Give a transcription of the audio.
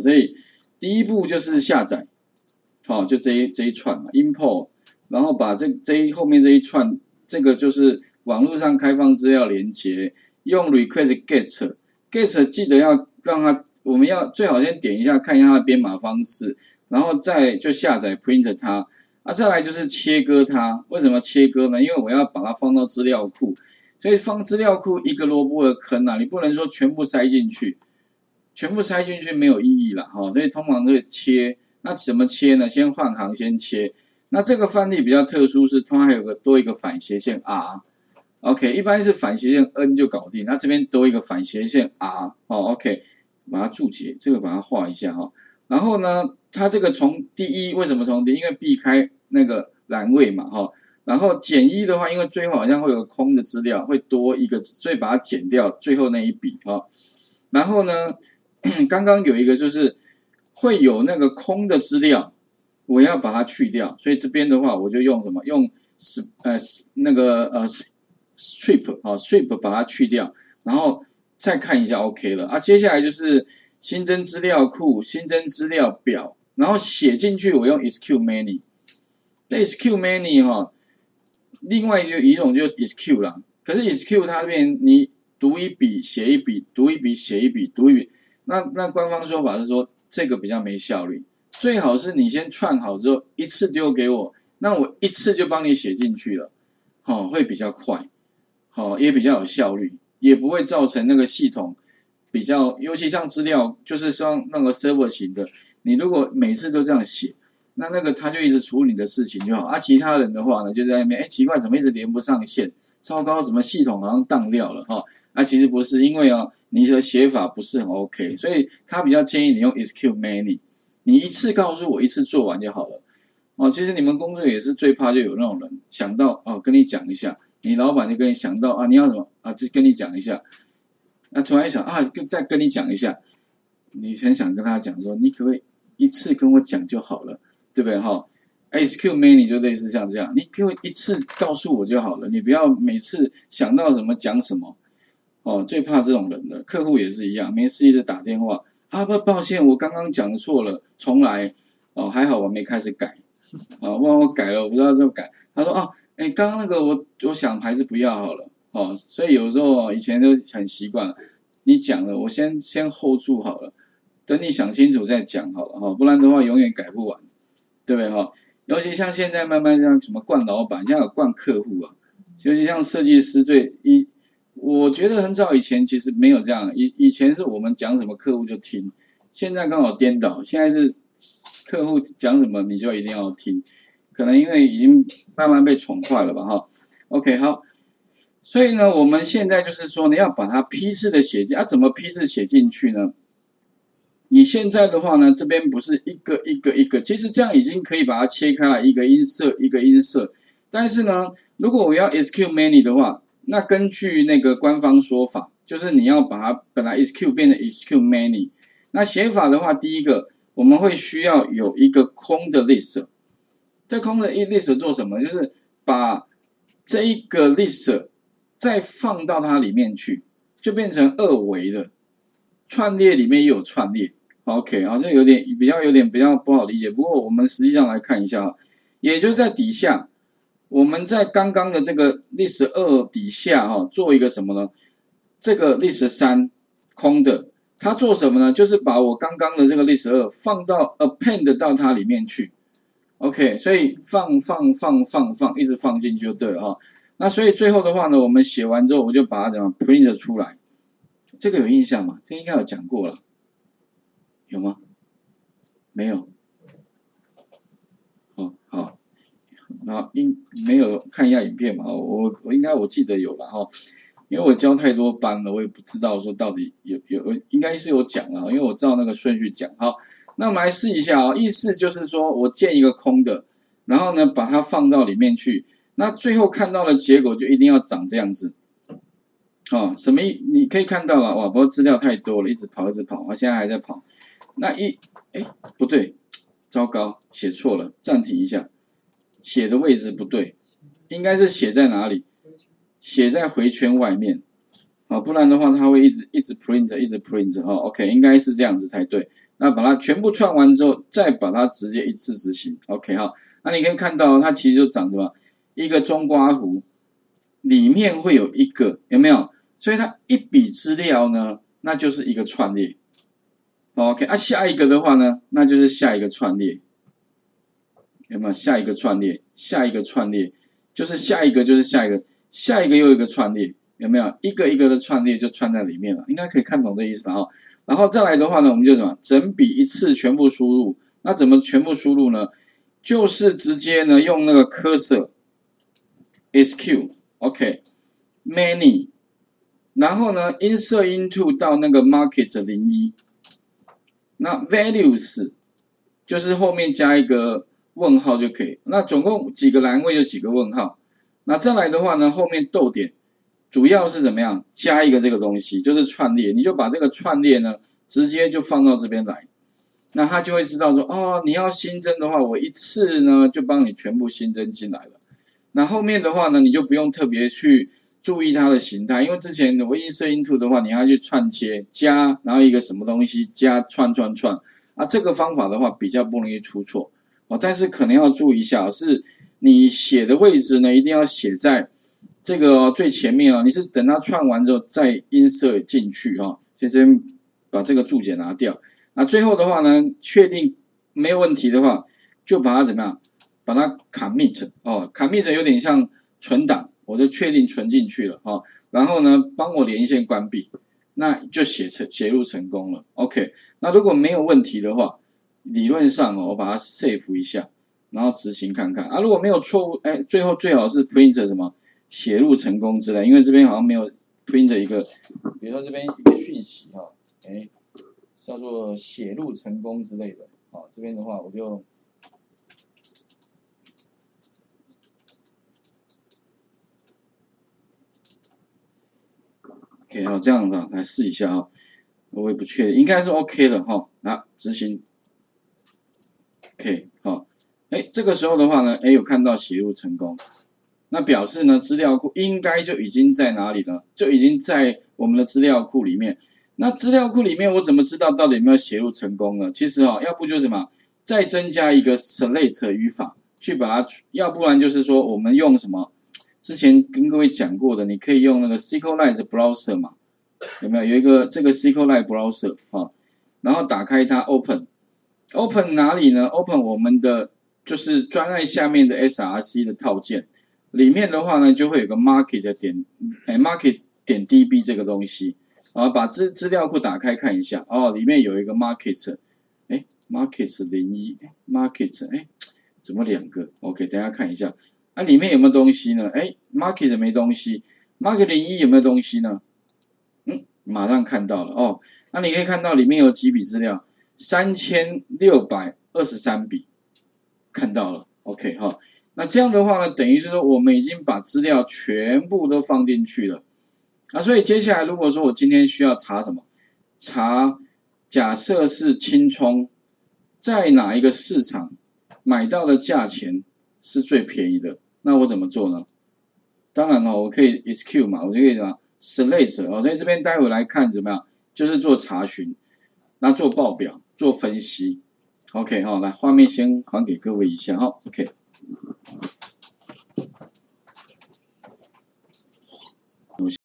所以第一步就是下载，好，就这一这一串嘛，import，然后把这这一后面这一串，这个就是网络上开放资料连接，用 request get get 记得要让它，我们要最好先点一下看一下它的编码方式，然后再就下载 print 它，啊，再来就是切割它，为什么切割呢？因为我要把它放到资料库。所以放资料库一个萝卜的坑啊，你不能说全部塞进去，全部塞进去没有意义了哈。所以通常会切，那怎么切呢？先换行先切。那这个范例比较特殊，是通常还有个多一个反斜线 r，OK，一般是反斜线 n 就搞定。那这边多一个反斜线 r，哦，OK，把它注解，这个把它画一下哈。然后呢，它这个从第一为什么从第一？因为避开那个栏位嘛哈。然后减一的话，因为最后好像会有空的资料，会多一个，所以把它减掉最后那一笔啊。然后呢，刚刚有一个就是会有那个空的资料，我要把它去掉，所以这边的话我就用什么？用 s 呃那个呃 strip 啊 strip 把它去掉，然后再看一下 OK 了啊。接下来就是新增资料库、新增资料表，然后写进去，我用 SQ many。SQ many 哈。另外就一种就是 SQ 啦，可是 SQ 它这边你读一笔写一笔，读一笔写一笔，读一笔，那那官方说法是说这个比较没效率，最好是你先串好之后一次丢给我，那我一次就帮你写进去了，好会比较快，好也比较有效率，也不会造成那个系统比较，尤其像资料就是像那个 server 型的，你如果每次都这样写。那那个他就一直处理你的事情就好，啊，其他人的话呢就在那边，哎，奇怪，怎么一直连不上线？糟糕，怎么系统好像当掉了哈？啊，其实不是，因为啊，你的写法不是很 OK，所以他比较建议你用 SQ Many，你一次告诉我一次做完就好了。哦，其实你们工作也是最怕就有那种人想到哦，跟你讲一下，你老板就跟你想到啊，你要什么啊，就跟你讲一下，那突然一想啊，跟再跟你讲一下，你很想跟他讲说，你可不可以一次跟我讲就好了？对不对哈？SQ Many 就类似像这样，你给我一次告诉我就好了，你不要每次想到什么讲什么哦。最怕这种人的客户也是一样，没事一直打电话啊，不抱歉，我刚刚讲错了，重来哦，还好我没开始改啊，问我改了，我不知道怎么改。他说啊，哎，刚刚那个我我想还是不要好了哦。所以有时候以前都很习惯，你讲了，我先先 hold 住好了，等你想清楚再讲好了哈，不然的话永远改不完。对不对哈？尤其像现在慢慢这样什么惯老板，像有惯客户啊。尤其像设计师最一，我觉得很早以前其实没有这样，以以前是我们讲什么客户就听，现在刚好颠倒，现在是客户讲什么你就一定要听，可能因为已经慢慢被宠坏了吧哈。OK 好，所以呢，我们现在就是说你要把它批次的写进，啊怎么批次写进去呢？你现在的话呢，这边不是一个一个一个，其实这样已经可以把它切开了，一个音色一个音色。但是呢，如果我要 SQ many 的话，那根据那个官方说法，就是你要把它本来 SQ 变成 SQ many。那写法的话，第一个我们会需要有一个空的 list。这空的 list 做什么？就是把这一个 list 再放到它里面去，就变成二维的串列里面又有串列。OK，好像有点比较有点比较不好理解，不过我们实际上来看一下啊，也就在底下，我们在刚刚的这个历史二底下哈，做一个什么呢？这个历史三空的，它做什么呢？就是把我刚刚的这个历史二放到 append 到它里面去。OK，所以放放放放放，一直放进去就对了哈。那所以最后的话呢，我们写完之后，我就把它怎么 print 出来？这个有印象吗？这应该有讲过了。有吗？没有。哦，好，那应没有看一下影片嘛？我我应该我记得有了哈，因为我教太多班了，我也不知道说到底有有应该是有讲了，因为我照那个顺序讲。好，那我们来试一下啊，意思就是说我建一个空的，然后呢把它放到里面去，那最后看到的结果就一定要长这样子。哦，什么意？你可以看到了哇，不过资料太多了，一直跑一直跑，我现在还在跑。那一哎不对，糟糕，写错了，暂停一下，写的位置不对，应该是写在哪里？写在回圈外面，啊，不然的话它会一直一直 print 一直 print 哈，OK，应该是这样子才对，那把它全部串完之后，再把它直接一次执行，OK 哈。那你可以看到它其实就长什么一个中刮弧，里面会有一个有没有？所以它一笔资料呢，那就是一个串列，OK 啊。下一个的话呢，那就是下一个串列，有没有？下一个串列，下一个串列，就是下一个就是下一个，下一个又一个串列，有没有？一个一个的串列就串在里面了，应该可以看懂这意思啊。然后再来的话呢，我们就什么？整笔一次全部输入，那怎么全部输入呢？就是直接呢用那个 cursor，sq，OK，many，然后呢 insert into 到那个 market 零一，那 values 就是后面加一个问号就可以。那总共几个栏位就几个问号。那再来的话呢，后面逗点主要是怎么样？加一个这个东西，就是串列，你就把这个串列呢直接就放到这边来。那他就会知道说，哦，你要新增的话，我一次呢就帮你全部新增进来了。那后面的话呢，你就不用特别去注意它的形态，因为之前我 insert into 的话，你要去串切加，然后一个什么东西加串串串啊，这个方法的话比较不容易出错哦。但是可能要注意一下，是你写的位置呢，一定要写在这个最前面啊。你是等它串完之后再 insert 进去啊，所以这边把这个注解拿掉。那最后的话呢，确定没有问题的话，就把它怎么样？把它 commit 哦，commit 有点像存档，我就确定存进去了哦。然后呢，帮我连线关闭，那就写成写入成功了。OK，那如果没有问题的话，理论上哦，我把它 save 一下，然后执行看看啊。如果没有错误，哎，最后最好是 print 什么写入成功之类，因为这边好像没有 print 一个，比如说这边一个讯息哈，哎。叫做写入成功之类的，好，这边的话我就，OK，好，这样的来试一下啊，我也不确定，应该是 OK 的哈，那执行，OK，好，哎，这个时候的话呢，哎，有看到写入成功，那表示呢，资料库应该就已经在哪里了，就已经在我们的资料库里面。那资料库里面我怎么知道到底有没有写入成功呢？其实哈，要不就是什么，再增加一个 select 语法去把它，要不然就是说我们用什么，之前跟各位讲过的，你可以用那个 SQLite browser 嘛，有没有？有一个这个 SQLite browser 啊，然后打开它 Open open 哪里呢？open 我们的就是专案下面的 src 的套件，里面的话呢就会有个 market 点，哎 market 点 db 这个东西。啊，把资资料库打开看一下哦，里面有一个 market，哎，market 零一，market，哎，怎么两个？OK，等下看一下，啊，里面有没有东西呢？哎，market 没东西，market 零一有没有东西呢？嗯，马上看到了哦，那你可以看到里面有几笔资料，三千六百二十三笔，看到了，OK 哈，那这样的话呢，等于是说我们已经把资料全部都放进去了。啊，所以接下来如果说我今天需要查什么，查假设是青葱，在哪一个市场买到的价钱是最便宜的，那我怎么做呢？当然了，我可以 excuse 嘛，我就可以什么 select 哦，所以这边待会来看怎么样，就是做查询，那做报表，做分析，OK 哈，来画面先还给各位一下哈，OK。